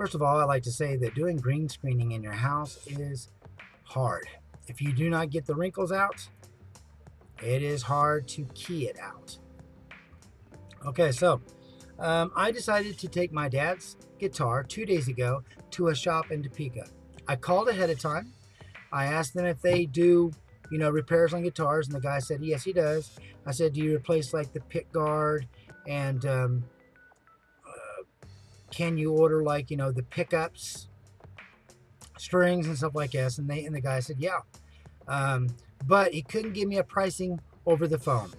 First of all, I like to say that doing green screening in your house is hard. If you do not get the wrinkles out, it is hard to key it out. Okay, so um, I decided to take my dad's guitar two days ago to a shop in Topeka. I called ahead of time. I asked them if they do, you know, repairs on guitars, and the guy said yes, he does. I said, do you replace like the pick guard and um, can you order like you know the pickups, strings and stuff like this? And they and the guy said yeah, um, but he couldn't give me a pricing over the phone.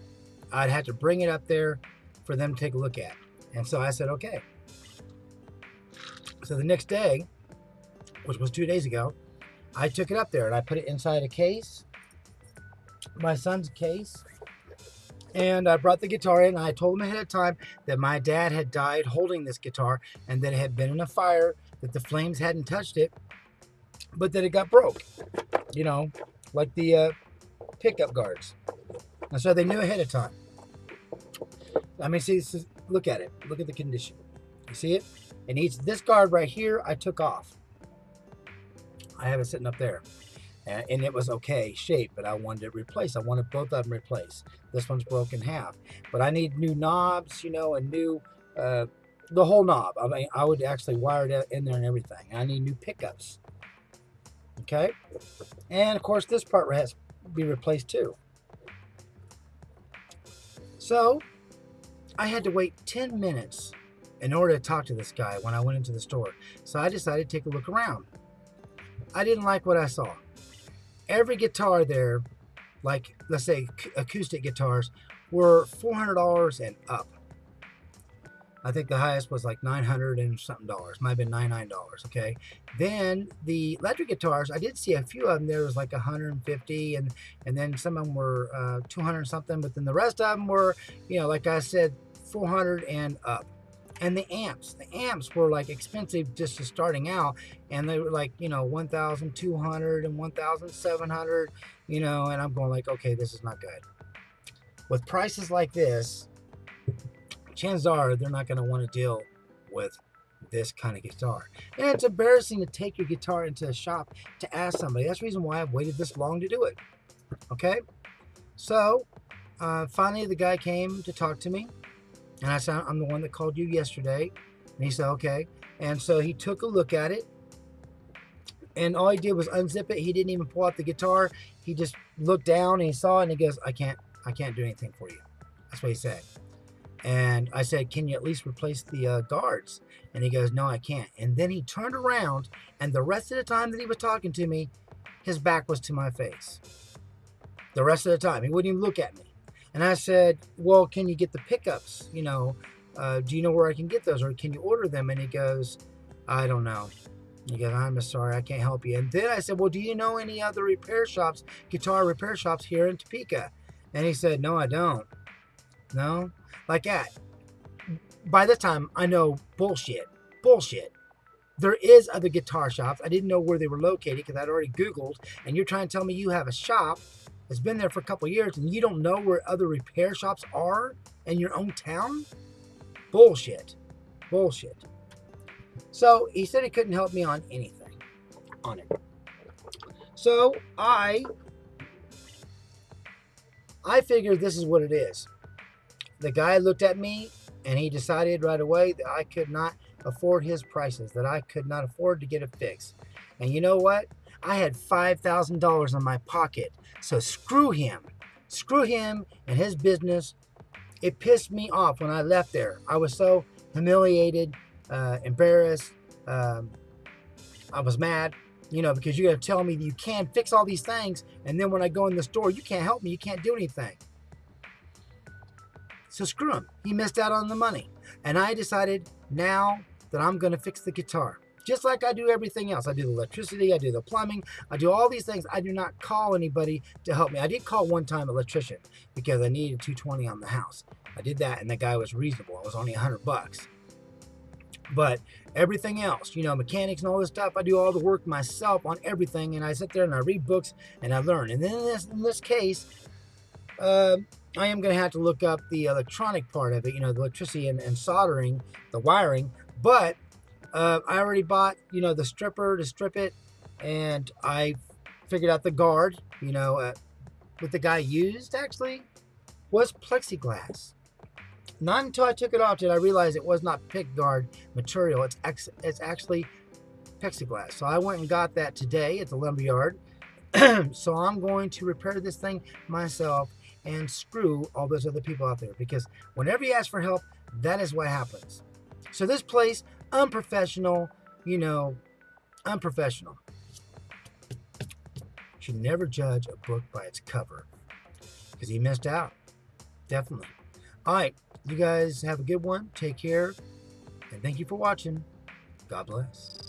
I'd have to bring it up there for them to take a look at. And so I said okay. So the next day, which was two days ago, I took it up there and I put it inside a case, my son's case, and I brought the guitar in. And I told him ahead of time that my dad had died holding this guitar and that it had been in a fire, that the flames hadn't touched it, but that it got broke, you know, like the uh, pickup guards. And so they knew ahead of time. I mean, see, is, look at it. Look at the condition. You see it? It needs this guard right here. I took off. I have it sitting up there and it was okay shape, but I wanted it replaced. I wanted both of them replaced. This one's broken half, but I need new knobs, you know, and new, uh, the whole knob. I mean, I would actually wire it in there and everything. I need new pickups. Okay, and of course this part has to be replaced too. So I had to wait 10 minutes in order to talk to this guy when I went into the store. So I decided to take a look around. I didn't like what I saw every guitar there, like let's say acoustic guitars, were $400 and up. I think the highest was like 900 and something dollars. Might have been $99, okay? Then the electric guitars, I did see a few of them. There was like 150 and and then some of them were uh, 200 something, but then the rest of them were, you know, like I said, 400 and up and the amps. The amps were like expensive just to starting out and they were like you know 1200 and 1700 you know and i'm going like okay this is not good. With prices like this chances are they're not going to want to deal with this kind of guitar. And it's embarrassing to take your guitar into a shop to ask somebody. That's the reason why i've waited this long to do it okay? So uh, finally the guy came to talk to me and I said, I'm the one that called you yesterday. And he said, okay. And so he took a look at it. And all he did was unzip it. He didn't even pull out the guitar. He just looked down and he saw it and he goes, I can't, I can't do anything for you. That's what he said. And I said, Can you at least replace the uh, guards? And he goes, No, I can't. And then he turned around, and the rest of the time that he was talking to me, his back was to my face. The rest of the time, he wouldn't even look at me. And I said, Well, can you get the pickups? You know, uh, do you know where I can get those or can you order them? And he goes, I don't know. He goes, I'm sorry, I can't help you. And then I said, Well, do you know any other repair shops, guitar repair shops here in Topeka? And he said, No, I don't. No? Like that. By the time I know bullshit. Bullshit. There is other guitar shops. I didn't know where they were located because I'd already Googled. And you're trying to tell me you have a shop has been there for a couple years and you don't know where other repair shops are in your own town? Bullshit. Bullshit. So he said he couldn't help me on anything on it. So I I figured this is what it is. The guy looked at me and he decided right away that I could not afford his prices, that I could not afford to get it fixed. And you know what? I had $5,000 in my pocket. So screw him. Screw him and his business. It pissed me off when I left there. I was so humiliated, uh, embarrassed. Um, I was mad, you know, because you're going to tell me that you can fix all these things. And then when I go in the store, you can't help me. You can't do anything. So screw him. He missed out on the money. And I decided now that I'm going to fix the guitar. Just like I do everything else. I do the electricity, I do the plumbing, I do all these things. I do not call anybody to help me. I did call one time electrician because I needed 220 on the house. I did that and the guy was reasonable. It was only 100 bucks. But everything else, you know, mechanics and all this stuff, I do all the work myself on everything, and I sit there and I read books and I learn. And then in this, in this case, uh, I am going to have to look up the electronic part of it, you know, the electricity and, and soldering, the wiring. But Uh, I already bought, you know, the stripper to strip it, and I figured out the guard, you know, uh, what the guy used actually was plexiglass. Not until I took it off did I realize it was not pick guard material. It's ex- it's actually plexiglass. So I went and got that today at the lumberyard. so I'm going to repair this thing myself and screw all those other people out there because whenever you ask for help, that is what happens. So this place, unprofessional, you know, unprofessional. Should never judge a book by its cover because he missed out. Definitely. All right. You guys have a good one. Take care. And thank you for watching. God bless.